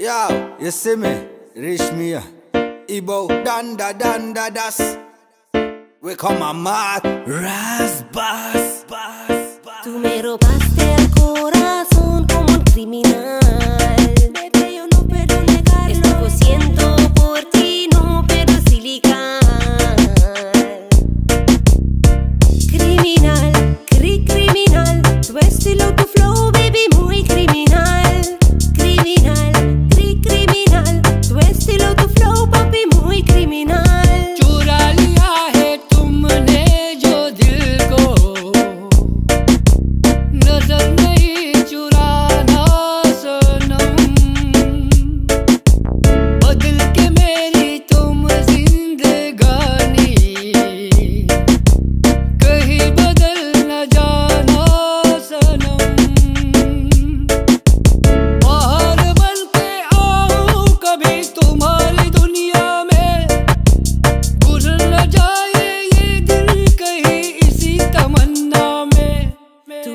Yo, you see me? Reach me. Ibo, danda, danda, das. We come a mad. Ras, bas, bas. Tú me robaste el corazón como un criminal. Bebé,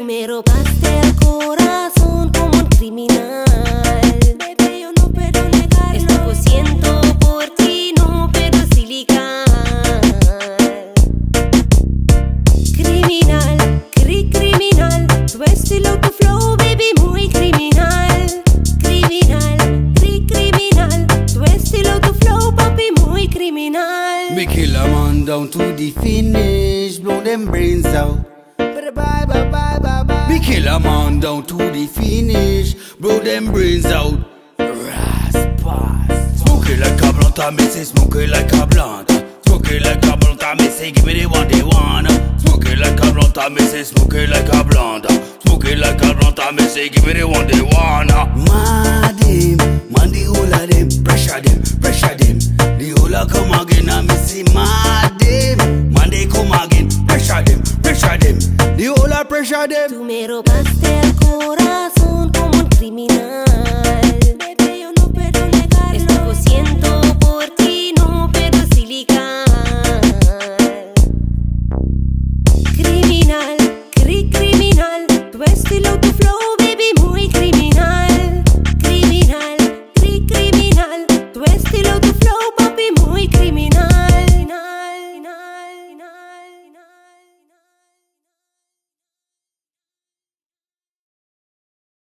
me robaste el corazón como un criminal. Bebé, yo no puedo negarlo. Esto lo siento por ti, no puedo silicar. Criminal, cri criminal. Tu estilo, tu flow, baby, muy criminal. Criminal, cri criminal. Tu estilo, tu flow, papi, muy criminal. Me kill a man down to the finish, blow them brains out. Bye bye bye bye bye bye. Kill a man down to the finish, blow them brains out. Raaz Baaz. It like a blunt, I smoke it like a blunt. Smoke it like a blunt, I me say give me the what they want. Smoke it like a blunt, I smoke it like a blunt. Smoke it like a blunt, I me say give me the one they want. Mad him, man the whole of them, pressure them, pressure them. The whole of come já. Tu me roubaste a cor.